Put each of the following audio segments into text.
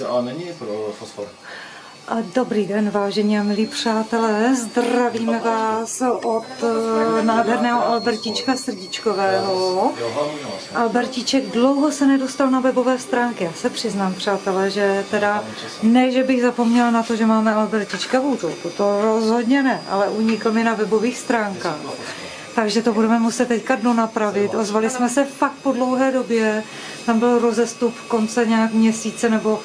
ale není pro fosfor. Dobrý den, vážení a milí přátelé. Zdravíme vás od eh, nádherného Albertička Srdíčkového. Vlastně. Albertíček dlouho se nedostal na webové stránky. Já se přiznám, přátelé, že teda ne, že bych zapomněla na to, že máme Albertička v útulku. To rozhodně ne, ale unikl mi na webových stránkách. Takže to budeme muset teďka dno napravit. Ozvali jsme se fakt po dlouhé době. Tam byl rozestup konce nějak měsíce nebo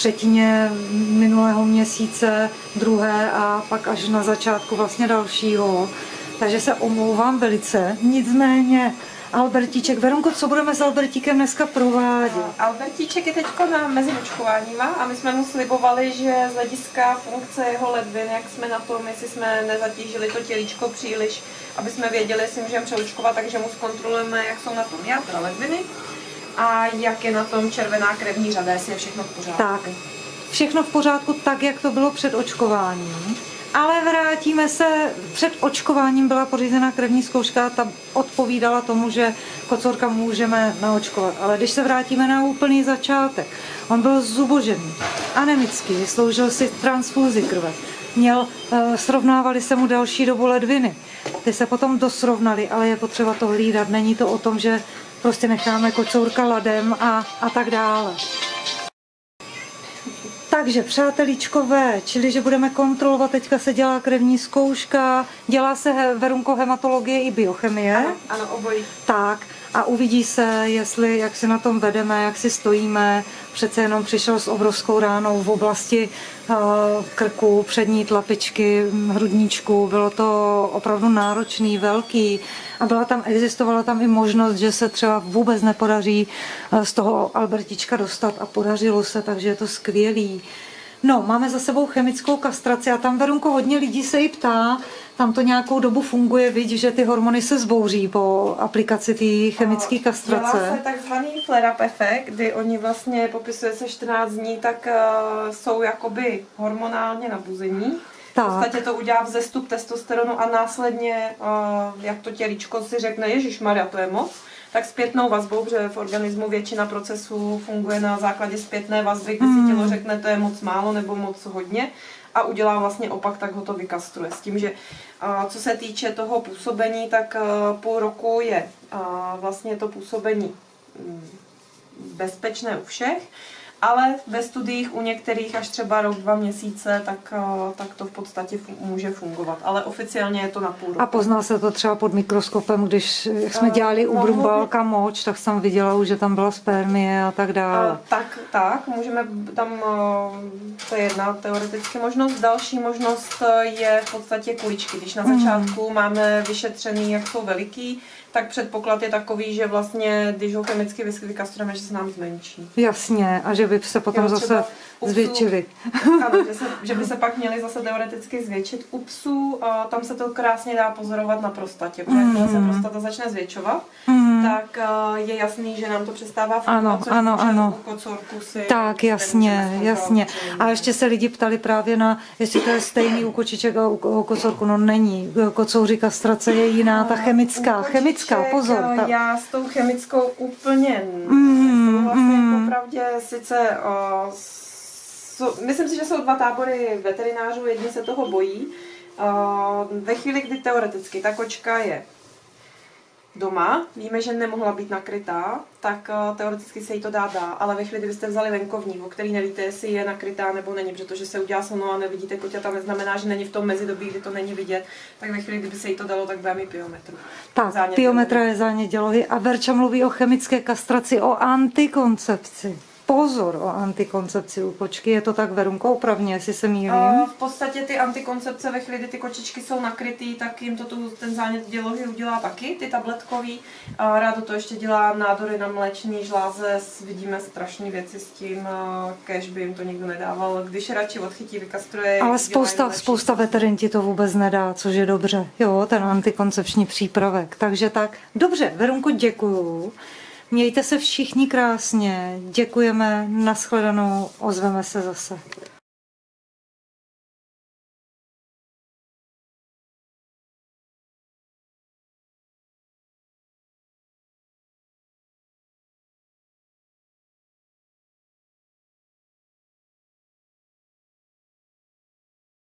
třetině minulého měsíce, druhé a pak až na začátku vlastně dalšího. Takže se omlouvám velice. Nicméně, Albertíček, Veronko, co budeme s Albertíkem dneska provádět? Albertíček je teď na mezi očkováníma a my jsme mu slibovali, že z hlediska funkce jeho ledvin, jak jsme na tom, jestli jsme nezatížili to tělíčko příliš, aby jsme věděli, jestli můžeme přeočkovat, takže mu zkontrolujeme, jak jsou na tom jádra ledviny a jak je na tom červená krevní řada, jestli je všechno v pořádku. Tak, všechno v pořádku tak, jak to bylo před očkováním. Ale vrátíme se, před očkováním byla pořízena krevní zkouška, ta odpovídala tomu, že kocourka můžeme naočkovat. Ale když se vrátíme na úplný začátek, on byl zubožený, anemický, sloužil si transfuzi krve. Měl, eh, srovnávali se mu další dobu ledviny. Ty se potom dosrovnali, ale je potřeba to hlídat. Není to o tom, že prostě necháme kocourka ladem a, a tak dále. Takže přátelíčkové, čili že budeme kontrolovat, teďka se dělá krevní zkouška, dělá se he- verunko hematologie i biochemie. Ano, ano, obojí. Tak a uvidí se, jestli, jak si na tom vedeme, jak si stojíme. Přece jenom přišel s obrovskou ránou v oblasti uh, krku, přední tlapičky, hrudníčku. Bylo to opravdu náročný, velký a byla tam, existovala tam i možnost, že se třeba vůbec nepodaří uh, z toho Albertička dostat a podařilo se, takže je to skvělý. No, máme za sebou chemickou kastraci a tam Verunko hodně lidí se jí ptá, tam to nějakou dobu funguje, vidíš, že ty hormony se zbouří po aplikaci té chemické Dělá kastrace. se takzvaný flare-up efekt, kdy oni vlastně, popisuje se 14 dní, tak uh, jsou jakoby hormonálně nabuzení. Tak. V podstatě to udělá vzestup testosteronu a následně, uh, jak to tělíčko si řekne, Ježíš Maria, to je moc, tak zpětnou vazbou, protože v organismu většina procesů funguje na základě zpětné vazby, kdy si tělo řekne, to je moc málo nebo moc hodně a udělá vlastně opak, tak ho to vykastruje. S tím, že co se týče toho působení, tak půl roku je vlastně to působení mm, bezpečné u všech, ale ve studiích u některých až třeba rok, dva měsíce, tak, a, tak to v podstatě může fungovat. Ale oficiálně je to na půl roku. A pozná se to třeba pod mikroskopem, když jak jsme Eh, dělali u Brumbálka moč, tak jsem viděla už, že tam byla spermie a tak dále. A, tak, tak, můžeme tam, eh, to je jedna teoreticky možnost. Další možnost eh, je v podstatě kuličky. Když na začátku máme vyšetřený, jak jsou veliký, tak předpoklad je takový, že vlastně, když ho chemicky vykastrujeme, že se nám zmenší. Jasně, a že by se potom Jo, zase psů- zvětšili. Ano, že, se, že by se pak měli zase teoreticky zvětšit. U psů a tam se to krásně dá pozorovat na prostatě, protože jakmile se prostata začne zvětšovat, tak a, je jasný, že nám to přestává fungovat, Ano, což ano, ano. u kocourku si Tak, jasně, jasně. A ještě se lidi ptali právě na, jestli to je stejný u kočiček a u, u kocourku. No není. Kocouři kastrace je jiná, ta chemická, U chemická, kočiček, pozor. eh, Ta, Já s tou chemickou úplně Mm, nesouhlasím. mm. Popravdě sice o, so, myslím si, že jsou dva tábory veterinářů, jedni se toho bojí. O, ve chvíli, kdy teoreticky ta kočka je doma, víme, že nemohla být nakrytá, tak uh, teoreticky se jí to dá dá, ale ve chvíli, kdybyste vzali venkovní, o který nevíte, jestli je nakrytá nebo není, protože se udělá slno a nevidíte koťata, neznamená, že není v tom mezidobí, kdy to není vidět, tak ve chvíli, kdyby se jí to dalo, tak bude mít piometru. tak, Zánět piometra je zánět dělohy a Verča mluví o chemické kastraci, o antikoncepci. Pozor o antikoncepci u kočky, je to tak Verunko opravně, jestli se mýlím. A v podstatě ty antikoncepce ve chvíli, kdy ty kočičky jsou nakrytý, tak jim to tu, ten zánět dělohy udělá taky, ty tabletkový. A rádo to ještě dělá nádory na mléčný žláze, vidíme strašné věci s tím, a kež by jim to nikdo nedával. Když radši odchytí, vykastruje. Ale spousta, spousta veterin ti to vůbec nedá, což je dobře. Jo, ten antikoncepční přípravek. Takže tak, dobře, Verunko, děkuju. Mějte se všichni krásně, děkujeme, nashledanou, ozveme se zase.